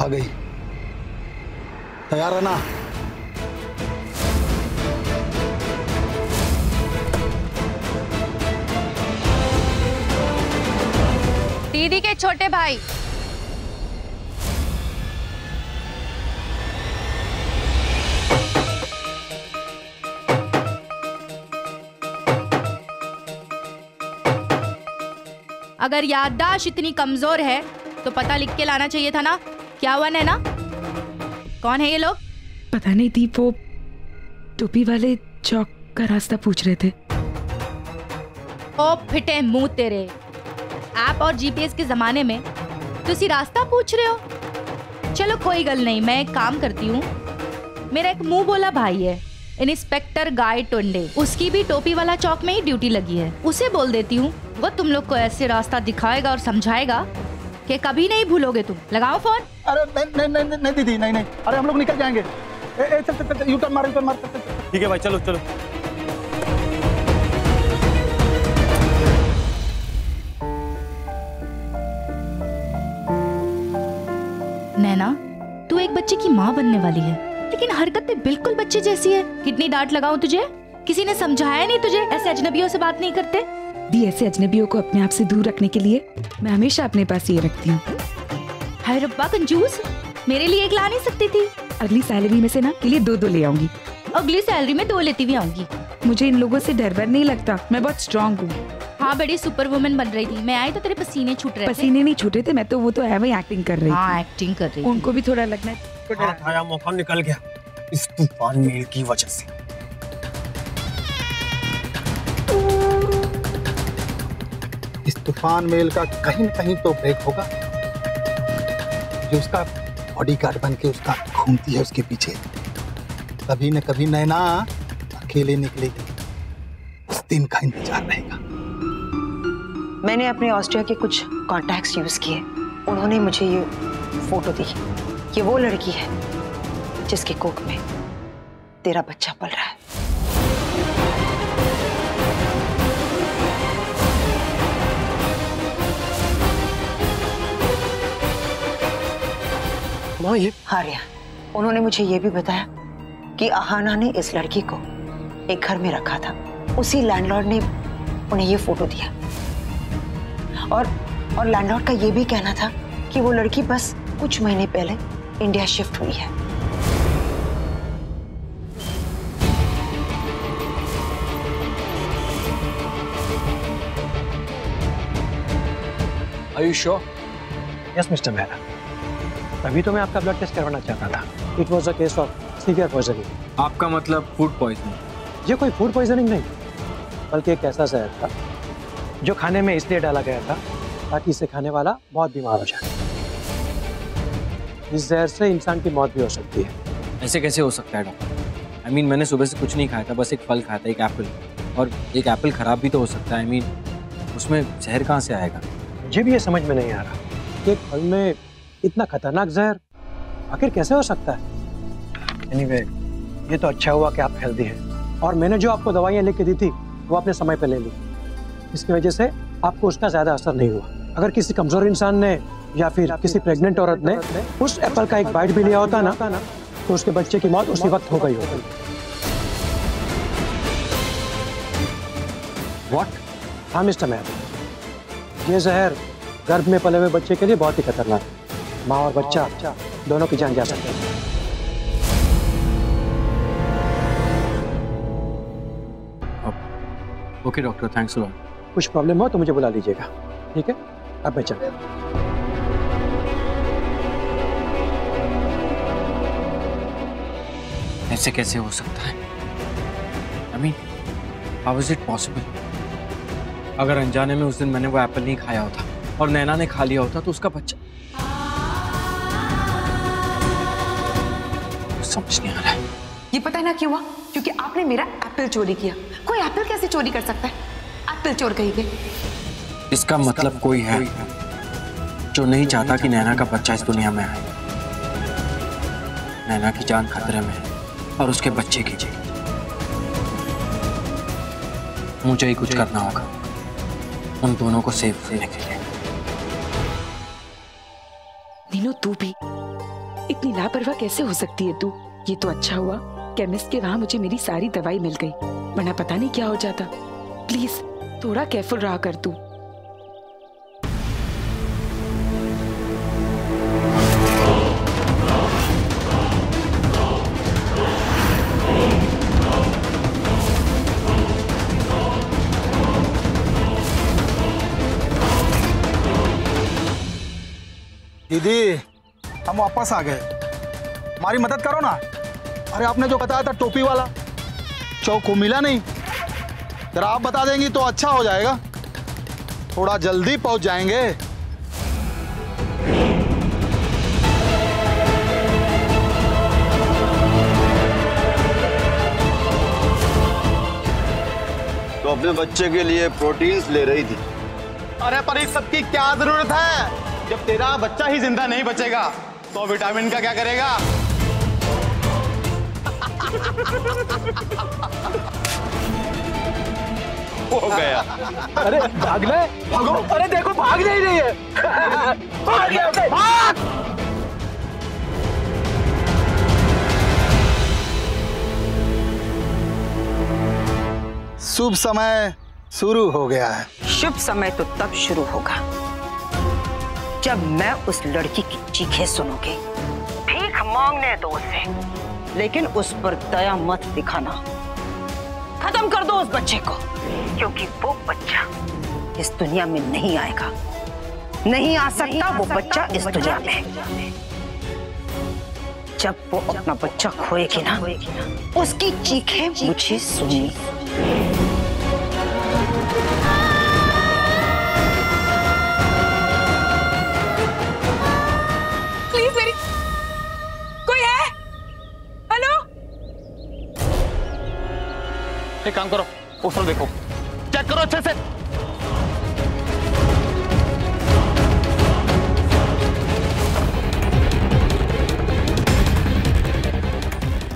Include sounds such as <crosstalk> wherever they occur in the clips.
आ गई। तैयार है ना दीदी के छोटे भाई। अगर याददाश्त इतनी कमज़ोर है तो पता लिख के लाना चाहिए था ना? क्या वन है ना कौन है ये लोग? पता नहीं दीप वो टोपी वाले चौक का रास्ता पूछ रहे थे। ओ फिटे मुँह तेरे। ऐप और जीपीएस के जमाने में तुसी रास्ता पूछ रहे हो? चलो कोई गल नहीं मैं एक काम करती हूँ। मेरा एक मुँह बोला भाई है इंस्पेक्टर गाय टोंडे उसकी भी टोपी वाला चौक में ही ड्यूटी लगी है। उसे बोल देती हूँ वो तुम लोग को ऐसे रास्ता दिखाएगा और समझाएगा। कि कभी नहीं भूलोगे तुम। लगाओ फ़ोन। अरे नहीं नहीं नहीं नहीं दीदी नहीं नहीं। अरे हम लोग निकल जाएँगे। ए, ए, चल चल चल यू टर्न मार यू टर्न मार चल, चल, चल। ठीक है भाई चलो चलो। नैना तू एक बच्चे की माँ बनने वाली है लेकिन हरकतें बिल्कुल बच्चे जैसी है। कितनी डांट लगाऊँ तुझे? किसी ने समझाया नहीं तुझे? ऐसे अजनबियों से बात नहीं करते? दी ऐसे अजनबियों को अपने आप से दूर रखने के लिए मैं हमेशा अपने पास ये रखती हूँ। हाय रब्बा कंजूस मेरे लिए एक ला नहीं सकती थी। अगली सैलरी में से ना के लिए दो दो ले आऊँगी। अगली सैलरी में दो लेती भी आऊँगी। मुझे इन लोगों से डर वर नहीं लगता मैं बहुत स्ट्रांग हूँ। हाँ बड़ी सुपर वुमन बन रही थी। मैं आई तो तेरे पसीने छूट रहे थे। पसीने नहीं छूटे थे मैं तो वो तो है वही एक्टिंग कर रही हाँ एक्टिंग कर रही उनको भी थोड़ा लगना हाथ आया मौका निकल गया। इस तूफ़ान मेल की वजह से। तूफ़ान मेल का कहीं न कहीं तो ब्रेक होगा। जो उसका बॉडी गार्ड बन के उसका घूमती है उसके पीछे। कभी न कभी नैना अकेले निकलेगी। उस दिन का इंतज़ार रहेगा। मैंने अपने ऑस्ट्रिया के कुछ कॉन्टैक्ट्स यूज़ किए। उन्होंने मुझे ये फ़ोटो दी ये वो लड़की है जिसके कोख में तेरा बच्चा पल रहा है। माँ ये। हारिया उन्होंने मुझे ये भी बताया कि अहाना ने इस लड़की को एक घर में रखा था। उसी लैंडलॉर्ड ने उन्हें ये फ़ोटो दिया। और और लैंडलॉर्ड का ये भी कहना था कि वो लड़की बस कुछ महीने पहले इंडिया शिफ्ट हुई है। Are you sure? Yes mister Mehra तभी तो मैं आपका ब्लड टेस्ट करवाना चाहता था। It was a case of severe poisoning आपका मतलब फ़ूड पॉइजनिंग ये कोई फ़ूड पॉइजनिंग नहीं बल्कि एक ऐसा जहर था जो खाने में इसलिए डाला गया था ताकि इसे खाने वाला बहुत बीमार हो जाए। इस जहर से इंसान की मौत भी हो सकती है। ऐसे कैसे हो सकता है डॉक्टर आई मीन मैंने सुबह से कुछ नहीं खाया था बस एक फल खाया था एक एप्पल और एक एप्पल खराब भी तो हो सकता है आई मीन उसमें जहर कहाँ से आएगा? मुझे भी ये समझ में नहीं आ रहा कि एक फल में इतना खतरनाक जहर आखिर कैसे हो सकता है? एनीवे anyway, ये तो अच्छा हुआ कि आप हेल्दी हैं। और मैंने जो आपको दवाइयाँ लिख के दी थी वो आपने समय पर ले ली। इसकी वजह से आपको उसका ज़्यादा असर नहीं हुआ। अगर किसी कमज़ोर इंसान ने या फिर किसी प्रेग्नेंट औरत ने उस एप्पल का एक बाइट भी लिया होता ना तो उसके बच्चे की मौत उसी वक्त हो गई होती व्हाट हाँ मिस्टर मैम ये जहर गर्भ में पले हुए बच्चे के लिए बहुत ही खतरनाक है। माँ और बच्चा दोनों की जान जा सकती है। ओके डॉक्टर थैंक्स लॉट कुछ प्रॉब्लम हो तो मुझे बुला लीजिएगा ठीक है? अब मैं चलता ऐसे कैसे हो सकता है? I mean how is it possible अगर अनजाने में उस दिन मैंने वो एप्पल नहीं खाया होता और नैना ने खा लिया होता तो उसका बच्चा समझ नहीं आ रहा है। ये पता है ना क्यों हुआ? क्योंकि आपने मेरा एप्पल चोरी किया। कोई एप्पल कैसे चोरी कर सकता है? एप्पल चोर कहीं के इसका मतलब कोई है जो नहीं चाहता कि नैना का बच्चा इस दुनिया में आए। नैना की जान खतरे में है और उसके बच्चे की। जी मुझे ही कुछ करना होगा। उन दोनों को सेव करने के लिए। नीनू तू भी। इतनी लापरवाह कैसे हो सकती है तू? ये तो अच्छा हुआ। केमिस्ट के वहाँ मुझे मेरी सारी दवाई मिल गई। वरना पता नहीं क्या हो जाता। प्लीज़ थोड़ा केयरफुल रहा कर तू। दीदी हम वापस आ गए। हमारी मदद करो ना। अरे आपने जो बताया था टोपी वाला चौक को मिला नहीं। जरा आप बता देंगी तो अच्छा हो जाएगा। थोड़ा जल्दी पहुँच जाएँगे। तो अपने बच्चे के लिए प्रोटीन्स ले रही थी। अरे पर इस सब की क्या ज़रूरत है? जब तेरा बच्चा ही ज़िंदा नहीं बचेगा। तो विटामिन का क्या करेगा? हो गया। अरे भाग ले भागो। अरे देखो भाग नहीं रही है। भाग से, भाग! शुभ समय शुरू हो गया है। शुभ समय तो तब शुरू होगा। जब मैं उस लड़की की चीखें सुनूँगी। भीख मांगने दो उसे लेकिन उस पर दया मत दिखाना। खत्म कर दो उस बच्चे को क्योंकि वो बच्चा इस दुनिया में नहीं आएगा। नहीं आ सकता नहीं आ वो सकता, बच्चा इस दुनिया में। जब वो अपना बच्चा खोएगी ना उसकी चीखें मुझे सुनी एक काम करो। ऊपर देखो। चेक करो अच्छे से।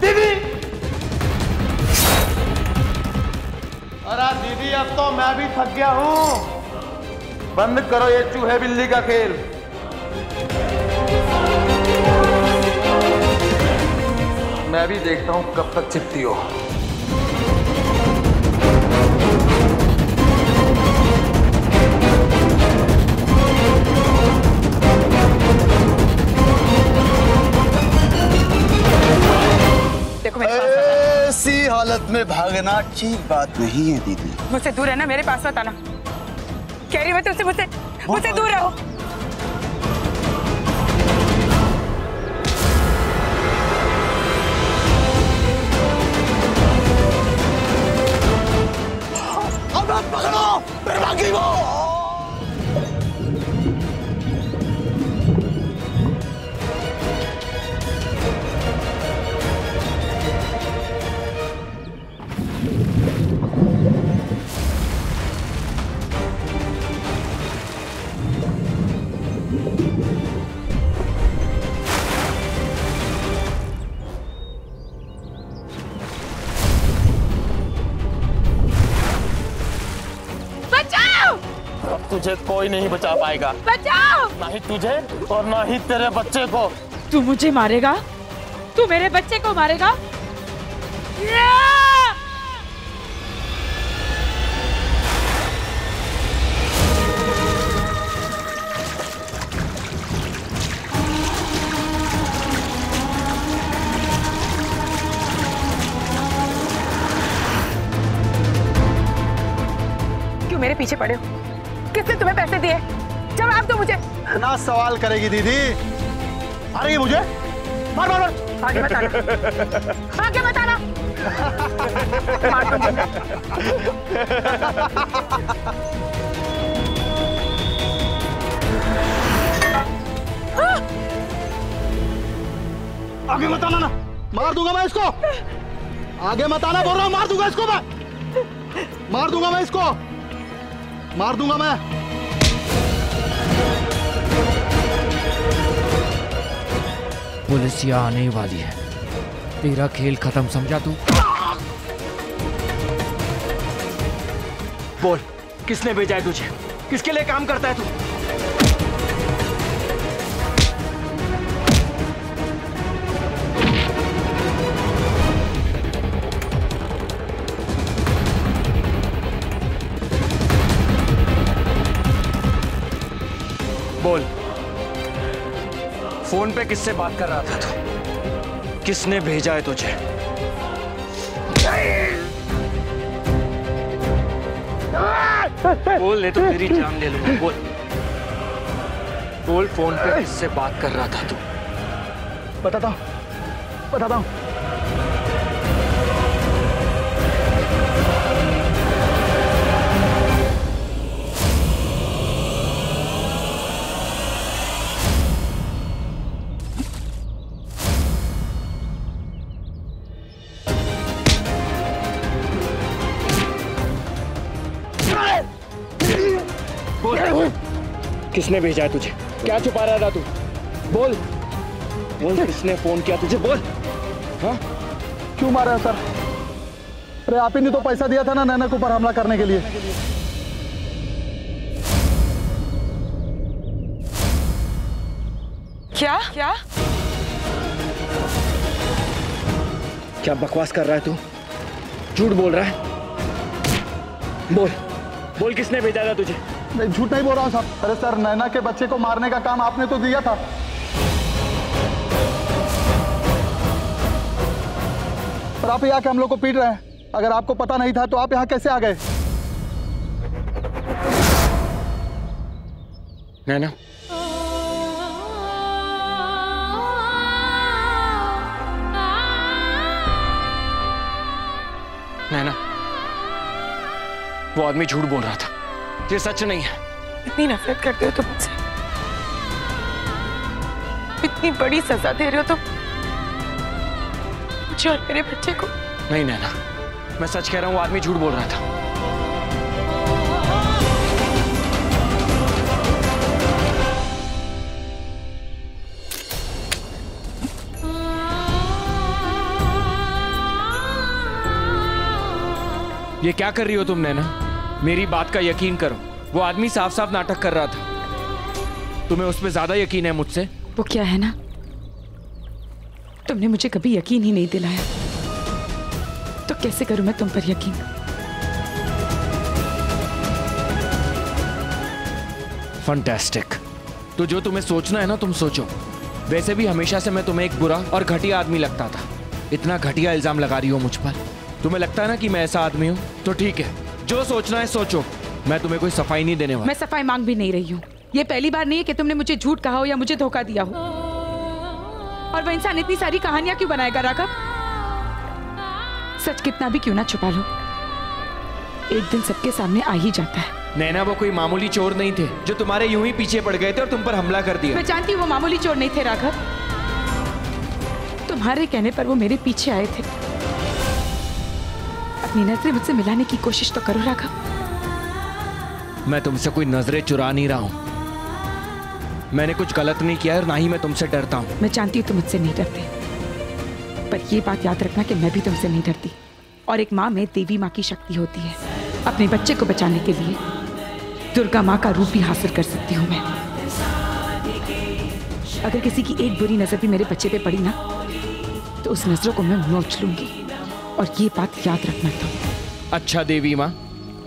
दीदी! अरे दीदी, अब तो मैं भी थक गया हूँ। बंद करो ये चूहे बिल्ली का खेल। मैं भी देखता हूँ कब तक चिपती हो। में भागना ठीक बात नहीं है दीदी। मुझसे दूर है ना मेरे पास मत आना। कह रही मैं तुमसे मुझसे मुझसे दूर रहो। पकड़ो तुझे कोई नहीं बचा पाएगा। बचाओ! ना ही तुझे और ना ही तेरे बच्चे को। तू मुझे मारेगा? तू मेरे बच्चे को मारेगा? क्यों मेरे पीछे पड़े हो? किसने तुम्हें पैसे दिए? जवाब दो मुझे। ना सवाल करेगी दीदी। अरे मुझे? मार मार मार। आगे बताना। आगे बताना। मार आगे मत आना ना। मार दूँगा मैं इसको। आगे मत आना बोल रहा हूँ मार दूँगा इसको मैं। मार दूँगा मैं इसको। मार दूँगा मैं। पुलिस यहाँ आने वाली है। तेरा खेल खत्म समझा तू? बोल किसने भेजा है तुझे? किसके लिए काम करता है तू? बोल। फ़ोन पे किससे बात कर रहा था तू? किसने भेजा है तुझे? बोल ले तो तेरी जान ले लूँगा। बोल। बोल, फ़ोन पे किससे बात कर रहा था तू? बताता हूँ। बताता हूँ। किसने भेजा है तुझे? क्या छुपा रहा था तू? बोल। बोल किसने फ़ोन किया तुझे? बोल। हाँ? क्यों मारा है सर? अरे आप ही ने तो पैसा दिया था ना नैना के ऊपर हमला करने के लिए। क्या? क्या? क्या बकवास कर रहा है तू? झूठ बोल रहा है? बोल। बोल किसने भेजा था तुझे? मैं झूठ नहीं बोल रहा हूँ साहब। अरे सर, नैना के बच्चे को मारने का काम आपने तो दिया था। पर आप यहाँ के हम लोग को पीट रहे हैं। अगर आपको पता नहीं था तो आप यहाँ कैसे आ गए? नैना। नैना, वो आदमी झूठ बोल रहा था। ये सच नहीं है। इतनी नफरत करते हो तुम मुझसे। इतनी बड़ी सजा दे रहे हो तुम। मुझे और मेरे बच्चे को। नहीं नैना। मैं सच कह रहा हूँ आदमी झूठ बोल रहा था। ये क्या कर रही हो तुम नैना? मेरी बात का यकीन करो। वो आदमी साफ़ साफ़ नाटक कर रहा था। तुम्हें उस पर ज़्यादा यकीन है मुझसे? वो क्या है ना? तुमने मुझे कभी यकीन ही नहीं दिलाया। तो कैसे करूँ मैं तुम पर यकीन? फंटेस्टिक तो जो तुम्हें सोचना है ना तुम सोचो। वैसे भी हमेशा से मैं तुम्हें एक बुरा और घटिया आदमी लगता था। इतना घटिया इल्ज़ाम लगा रही हो मुझ पर। तुम्हें लगता है ना कि मैं ऐसा आदमी हूँ? तो ठीक है। जो सोचना है सोचो। मैं तुम्हें कोई सफ़ाई नहीं देने वाला। मैं सफ़ाई मांग भी नहीं रही हूँ। ये पहली बार नहीं है कि तुमने मुझे झूठ कहा हो या मुझे धोखा दिया हो। और वह इंसान इतनी सारी कहानियाँ क्यों बनाएगा राघव? सच कितना भी क्यों ना छुपा लो। एक दिन सबके सामने आ ही जाता है। नैना वो कोई मामूली चोर नहीं थे जो तुम्हारे यूँ ही पीछे पड़ गए थे और तुम पर हमला कर दिया। मैं जानती हूँ वो मामूली चोर नहीं थे राघव। तुम्हारे कहने पर वो मेरे पीछे आए थे। अपनी नज़रें मुझसे मिलाने की कोशिश तो करो राघव। मैं तुमसे कोई नज़रें चुरा नहीं रहा हूँ। मैंने कुछ गलत नहीं किया और ना ही मैं तुमसे डरता हूँ। मैं जानती हूँ तुम मुझसे नहीं डरते। पर ये बात याद रखना कि मैं भी तुमसे नहीं डरती। और एक माँ में देवी माँ की शक्ति होती है अपने बच्चे को बचाने के लिए। दुर्गा माँ का रूप भी हासिल कर सकती हूँ मैं। अगर किसी की एक बुरी नज़र भी मेरे बच्चे पे पड़ी ना तो उस नज़रों को मैं नोच लूँगी। और ये बात याद रखना तुम अच्छा देवी माँ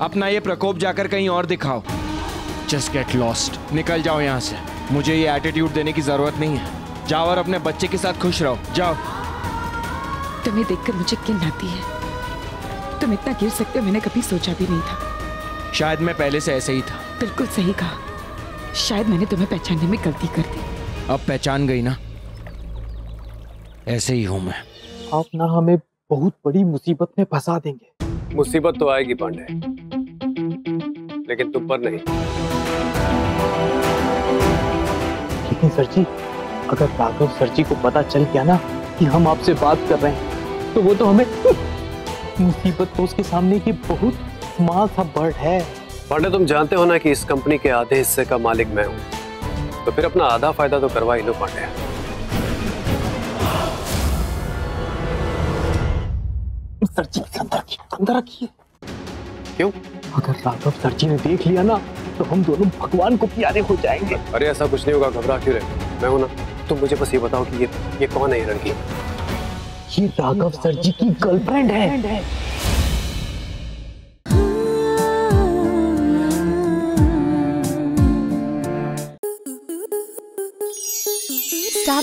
अपना ये प्रकोप जाकर कहीं और दिखाओ। जस्ट गेट लॉस्ट निकल जाओ यहाँ से। मुझे ये एटीट्यूड देने की ज़रूरत नहीं है। जाओ और अपने बच्चे के साथ खुश रहो। जाओ। तुम्हें देखकर मुझे किन आती है। तुम इतना गिर सकते हो मैंने कभी सोचा भी नहीं था। शायद मैं पहले से ऐसे ही था। बिल्कुल सही कहा। शायद मैंने तुम्हें पहचानने में गलती कर दी। अब पहचान गई ना? ऐसे ही हूँ मैं। आप ना हमें बहुत बड़ी मुसीबत में फंसा देंगे। मुसीबत तो आएगी पांडे लेकिन तुम पर नहीं। लेकिन सर जी अगर राघव सर जी को पता चल गया ना कि हम आपसे बात कर रहे हैं तो वो तो हमें <laughs> मुसीबत तो उसके सामने की बहुत स्मॉल सा बर्ड है। पांडे तुम जानते हो ना कि इस कंपनी के आधे हिस्से का मालिक मैं हूँ। तो फिर अपना आधा फ़ायदा तो करवा ही लो पांडे। सर के अंदर रखिए अंदर रखिए। क्यों? अगर राघव सर जी ने देख लिया ना तो हम दोनों भगवान को प्यारे हो जाएँगे। अरे ऐसा कुछ नहीं होगा घबरा क्यों रहे? मैं हूँ ना तुम मुझे बस ये बताओ कि ये ये कौन है ये लड़की? ये राघव सर जी की गर्लफ्रेंड है।